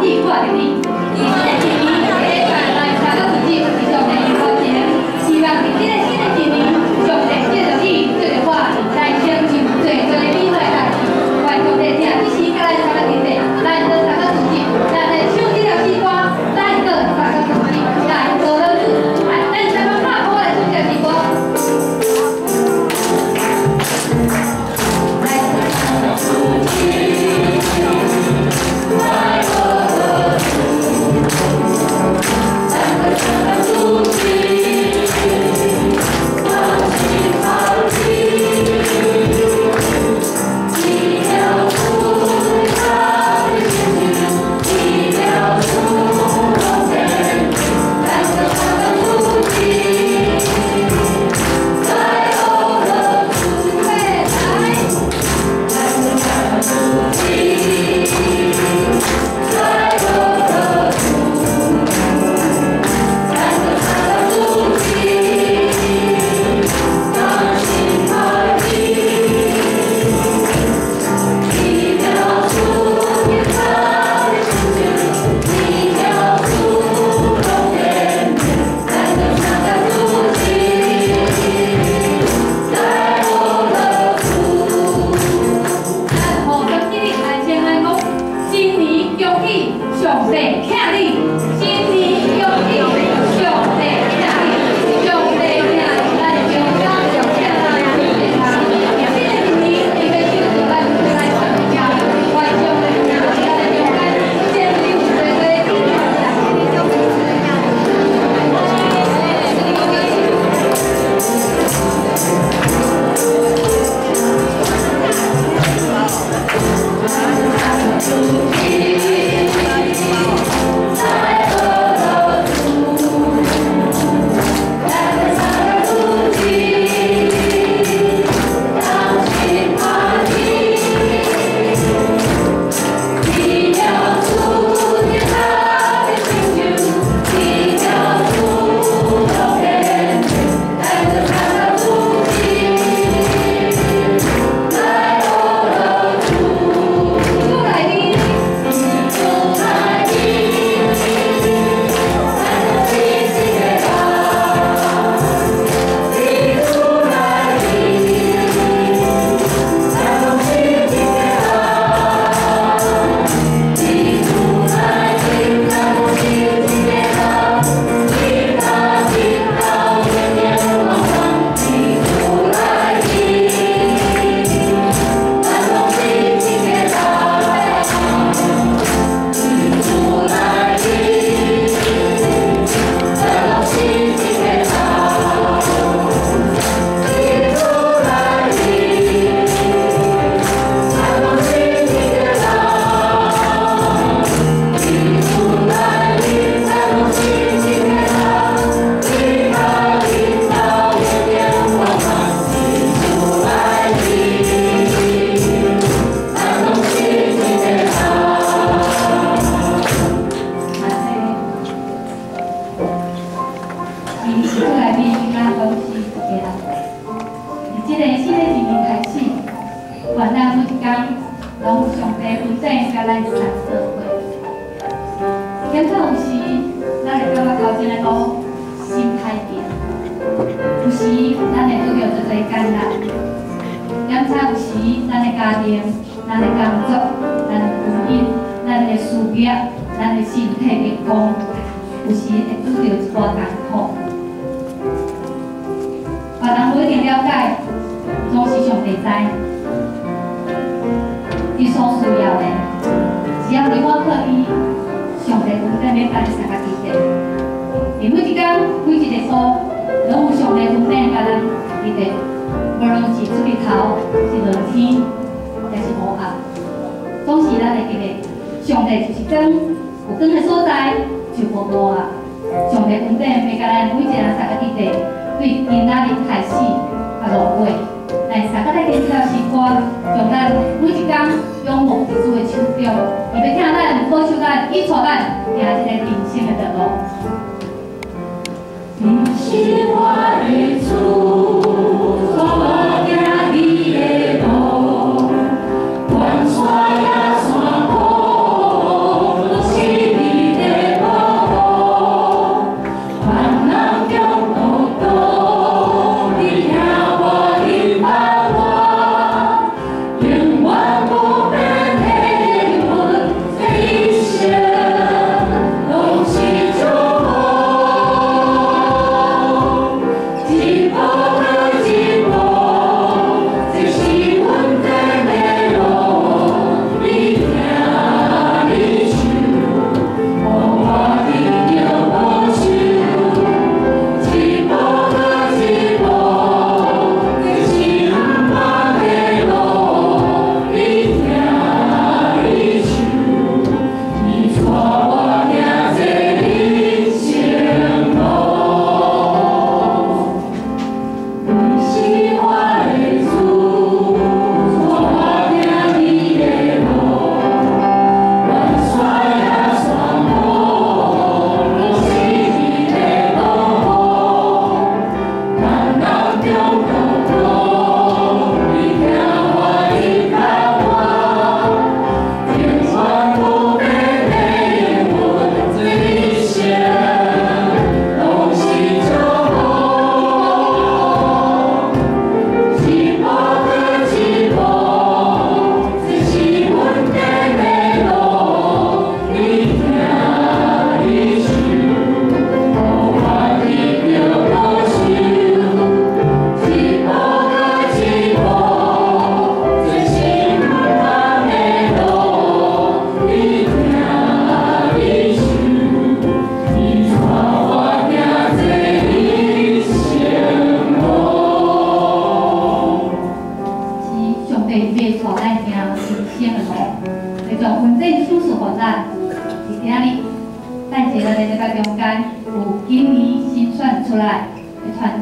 你过来，你你。过来拢有上帝恩典甲咱相做伙。检测有时，咱会感觉头前的路心太硬，有时咱会拄着做侪艰难。检测有时，咱的家庭、咱的工作、咱的婚姻、咱的事业、咱的身体健康，有时会拄着一寡艰苦。别人不一定了解，总是上帝知。恩典要甲你三个弟弟。伫每一天、每一个所，拢有上帝恩典甲咱弟弟。无论是出日头，是落天，还是无暗，总是咱会记得，上帝就是光，有光的所在就无无啊。上帝恩典要甲咱每一个人三个弟弟。对今仔日开始啊落尾，来三个来点这条诗歌，从咱每一天仰望耶稣的手中，伊要听咱保守咱，依带咱行这个人生的道路。是我的主，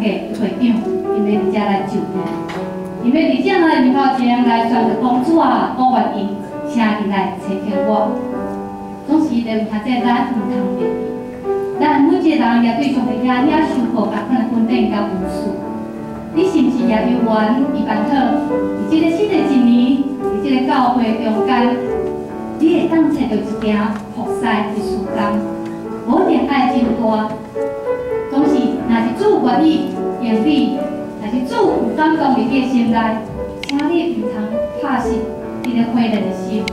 的团结会长，因为伫遮来就任，因为伫遮来面头前来选择公主啊，我愿意请伊来找听我。总是在为他这咱唔通忘记。咱每一个人也对上帝遐遐受苦，甲款的肯定甲无数。你是毋是也有缘伊办好？伫即个新的一年，伫即个教会中间，你会当找到一件服侍的事工，无一定爱真大，愿意用你，若是主有感动伫你的心内，请你毋通拍失你的悔人的心。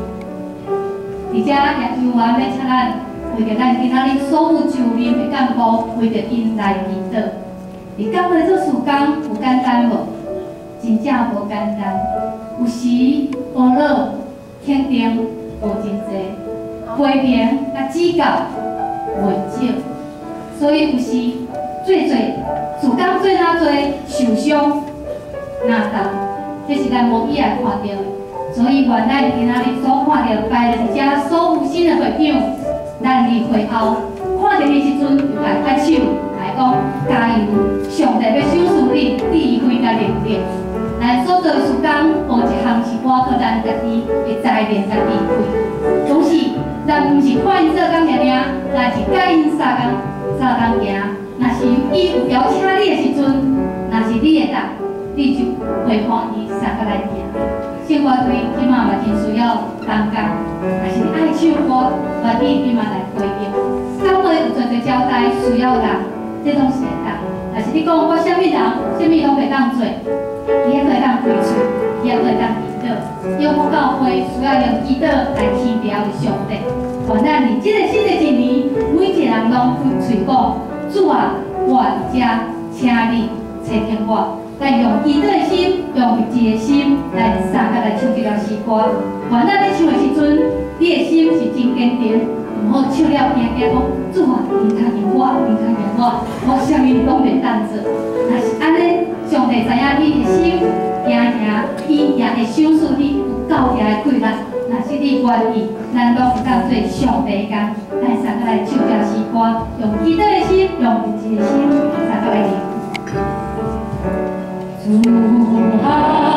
而且也有缘要请咱。为着咱今仔日所有就任的干部，为着因来祈祷。伫教会做事工有简单无？真正无简单。有时烦恼、肯定无真济，批评甲指教袂少。所以有时做做事工做哪做受伤哪重，这是咱无意来看到。所以愿咱今仔日所看到摆在遮所有新的会长。咱离会后，看到伊时阵，就来拍手，来讲加油！上帝要赏赐你智慧甲能力，来所做事工，无一项是我靠咱家己的才能甲智慧。总是，咱毋是看因做工尔尔，乃是甲因三工三工行。若是伊有邀请你的时阵，若是你会答，你就陪伴伊三个来行。生活对起码嘛真需要同工，若是你爱唱歌，愿意今嘛来回应。教会有做做交代需要人，这种是会当。若是你讲我啥物人，啥物拢袂当做，伊也会当开喙，伊也会当祈祷。因为教会需要用祈祷来祈祷的上帝。愿咱伫即个新的一年，每一个人拢开喙讲：主啊，我伫遮，请你垂听我。来用祈祷的心，用一致的心来三个来唱这条诗歌。愿咱咧唱的时阵，你的心是真坚定，毋好唱了惊惊讲主啊，你通用我，你通用我，我啥物都袂当做。若是安尼，上帝知影你的心，行行，伊也会赏赐你有够大的快乐。若是你愿意，咱拢有当做上白工，来三个来唱条诗歌，用祈祷的心，用一致的心，三个来祝福。